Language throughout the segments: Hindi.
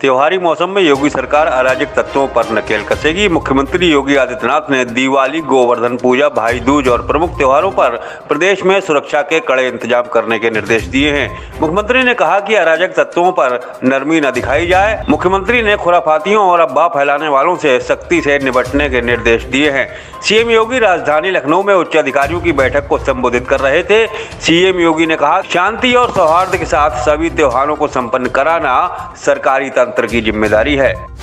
त्योहारी मौसम में योगी सरकार अराजक तत्वों पर नकेल कसेगी। मुख्यमंत्री योगी आदित्यनाथ ने दिवाली, गोवर्धन पूजा, भाई दूज और प्रमुख त्योहारों पर प्रदेश में सुरक्षा के कड़े इंतज़ाम करने के निर्देश दिए हैं। मुख्यमंत्री ने कहा कि अराजक तत्वों पर नरमी न दिखाई जाए। मुख्यमंत्री ने खुराफातियों और अब्बा फैलाने वालों से सख्ती से निपटने के निर्देश दिए हैं। सीएम योगी राजधानी लखनऊ में उच्च अधिकारियों की बैठक को संबोधित कर रहे थे। सीएम योगी ने कहा, शांति और सौहार्द के साथ सभी त्योहारों को संपन्न कराना सरकारी की ज़िम्मेदारी है।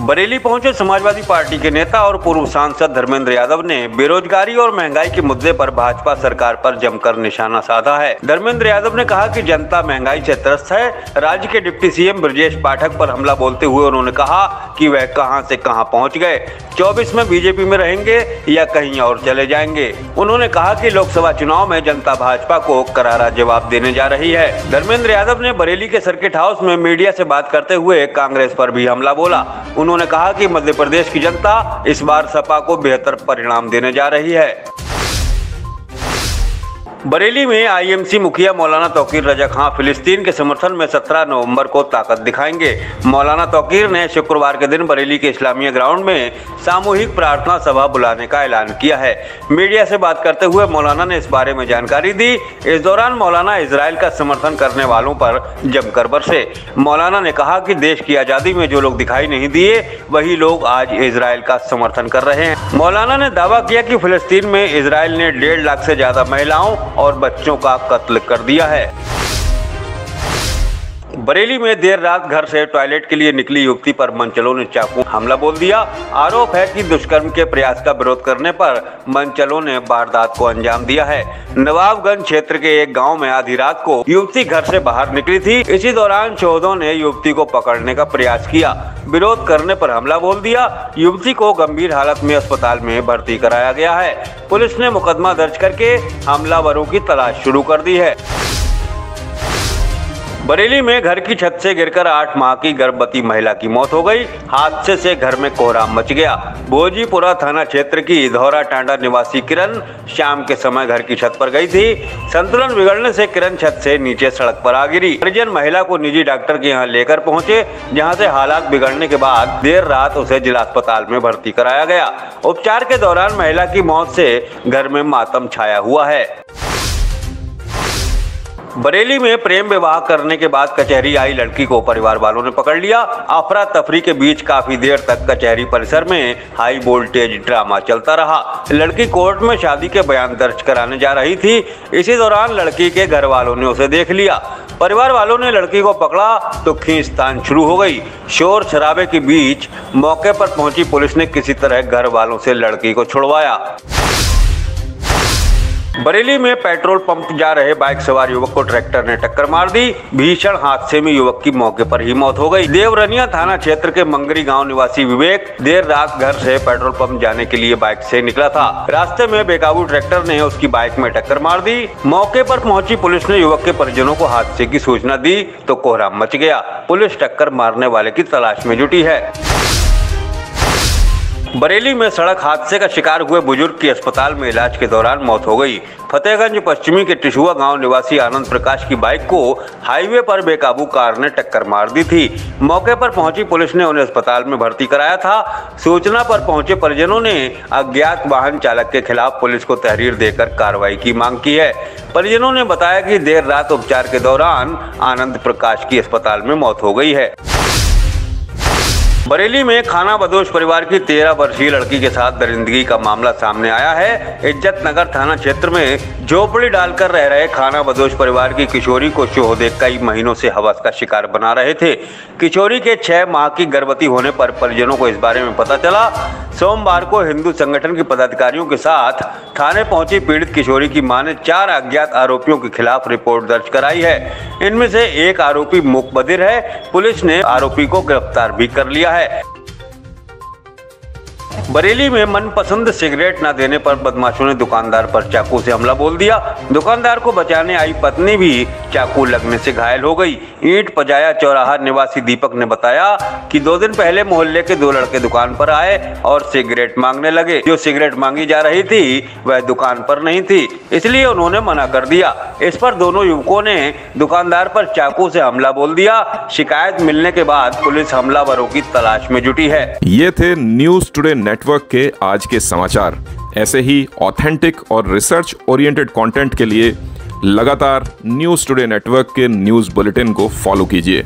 बरेली पहुँचे समाजवादी पार्टी के नेता और पूर्व सांसद धर्मेंद्र यादव ने बेरोजगारी और महँगाई के मुद्दे पर भाजपा सरकार पर जमकर निशाना साधा है। धर्मेंद्र यादव ने कहा कि जनता महँगाई से त्रस्त है। राज्य के डिप्टी सीएम ब्रजेश पाठक पर हमला बोलते हुए उन्होंने कहा कि वह कहाँ से कहाँ पहुँच गए 24 में बीजेपी में रहेंगे या कहीं और चले जाएँगे। उन्होंने कहा की लोकसभा चुनाव में जनता भाजपा को करारा जवाब देने जा रही है। धर्मेंद्र यादव ने बरेली के सर्किट हाउस में मीडिया ऐसी बात करते हुए कांग्रेस आरोप भी हमला बोला। उन्होंने कहा कि मध्य प्रदेश की जनता इस बार सपा को बेहतर परिणाम देने जा रही है। बरेली में आईएमसी मुखिया मौलाना तौकीर रजा खां फिलिस्तीन के समर्थन में 17 नवंबर को ताकत दिखाएँगे। मौलाना तौकीर ने शुक्रवार के दिन बरेली के इस्लामिया ग्राउंड में सामूहिक प्रार्थना सभा बुलाने का ऐलान किया है। मीडिया से बात करते हुए मौलाना ने इस बारे में जानकारी दी। इस दौरान मौलाना इसराइल का समर्थन करने वालों पर जमकर बरसे। मौलाना ने कहा कि देश की आज़ादी में जो लोग दिखाई नहीं दिए, वही लोग आज इसराइल का समर्थन कर रहे हैं। मौलाना ने दावा किया कि फिलिस्तीन में इसराइल ने डेढ़ लाख से ज़्यादा महिलाओं और बच्चों का कत्ल कर दिया है। बरेली में देर रात घर से टॉयलेट के लिए निकली युवती पर मंचलों ने चाकू हमला बोल दिया। आरोप है कि दुष्कर्म के प्रयास का विरोध करने पर मंचलों ने वारदात को अंजाम दिया है। नवाबगंज क्षेत्र के एक गाँव में आधी रात को युवती घर से बाहर निकली थी। इसी दौरान चौधों ने युवती को पकड़ने का प्रयास किया। विरोध करने पर हमला बोल दिया। युवती को गंभीर हालत में अस्पताल में भर्ती कराया गया है। पुलिस ने मुकदमा दर्ज करके हमलावरों की तलाश शुरू कर दी है। बरेली में घर की छत से गिरकर आठ माह की गर्भवती महिला की मौत हो गई। हादसे से घर में कोहराम मच गया। भोजीपुरा थाना क्षेत्र की धौरा टांडा निवासी किरण शाम के समय घर की छत पर गई थी। संतुलन बिगड़ने से किरण छत से नीचे सड़क पर आ गिरी। परिजन महिला को निजी डॉक्टर के यहाँ लेकर पहुँचे, जहाँ से हालात बिगड़ने के बाद देर रात उसे जिला अस्पताल में भर्ती कराया गया। उपचार के दौरान महिला की मौत से घर में मातम छाया हुआ है। बरेली में प्रेम विवाह करने के बाद कचहरी आई लड़की को परिवार वालों ने पकड़ लिया। अफरा तफरी के बीच काफ़ी देर तक कचहरी परिसर में हाई वोल्टेज ड्रामा चलता रहा। लड़की कोर्ट में शादी के बयान दर्ज कराने जा रही थी। इसी दौरान लड़की के घर वालों ने उसे देख लिया। परिवार वालों ने लड़की को पकड़ा तो खींचतान शुरू हो गई। शोर शराबे के बीच मौके पर पहुँची पुलिस ने किसी तरह घर वालों से लड़की को छुड़वाया। बरेली में पेट्रोल पंप जा रहे बाइक सवार युवक को ट्रैक्टर ने टक्कर मार दी। भीषण हादसे में युवक की मौके पर ही मौत हो गई। देवरनिया थाना क्षेत्र के मंगरी गाँव निवासी विवेक देर रात घर से पेट्रोल पंप जाने के लिए बाइक से निकला था। रास्ते में बेकाबू ट्रैक्टर ने उसकी बाइक में टक्कर मार दी। मौके पर पहुँची पुलिस ने युवक के परिजनों को हादसे की सूचना दी तो कोहराम मच गया। पुलिस टक्कर मारने वाले की तलाश में जुटी है। बरेली में सड़क हादसे का शिकार हुए बुज़ुर्ग की अस्पताल में इलाज के दौरान मौत हो गई। फतेहगंज, पश्चिमी के टिशुआ गाँव निवासी आनंद प्रकाश की बाइक को हाईवे पर बेकाबू कार ने टक्कर मार दी थी। मौके पर पहुँची पुलिस ने उन्हें अस्पताल में भर्ती कराया था। सूचना पर पहुँचे परिजनों ने अज्ञात वाहन चालक के खिलाफ पुलिस को तहरीर देकर कार्रवाई की मांग की है। परिजनों ने बताया कि देर रात उपचार के दौरान आनंद प्रकाश की अस्पताल में मौत हो गई है। बरेली में खाना बदोश परिवार की तेरह वर्षीय लड़की के साथ दरिंदगी का मामला सामने आया है। इज़्ज़त नगर थाना क्षेत्र में झोपड़ी डालकर रह रहे खाना बदोश परिवार की किशोरी को चौहदे कई महीनों से हवस का शिकार बना रहे थे। किशोरी के छह माह की गर्भवती होने पर परिजनों को इस बारे में पता चला। सोमवार को हिंदू संगठन के पदाधिकारियों के साथ थाने पहुँची पीड़ित किशोरी की माँ ने चार अज्ञात आरोपियों के खिलाफ रिपोर्ट दर्ज कराई है। इनमें से एक आरोपी मुकबदिर है। पुलिस ने आरोपी को गिरफ़्तार भी कर लिया है बरेली में मनपसंद सिगरेट न देने पर बदमाशों ने दुकानदार पर चाकू से हमला बोल दिया। दुकानदार को बचाने आई पत्नी भी चाकू लगने से घायल हो गई। ईंट पजाया चौराहा निवासी दीपक ने बताया कि दो दिन पहले मोहल्ले के दो लड़के दुकान पर आए और सिगरेट मांगने लगे। जो सिगरेट मांगी जा रही थी, वह दुकान पर नहीं थी, इसलिए उन्होंने मना कर दिया। इस पर दोनों युवकों ने दुकानदार पर चाकू से हमला बोल दिया। शिकायत मिलने के बाद पुलिस हमलावरों की तलाश में जुटी है। ये थे न्यूज़ टुडे नेटवर्क के आज के समाचार। ऐसे ही ऑथेंटिक और रिसर्च ओरिएंटेड कंटेंट के लिए लगातार न्यूज़ टुडे नेटवर्क के न्यूज़ बुलेटिन को फॉलो कीजिए।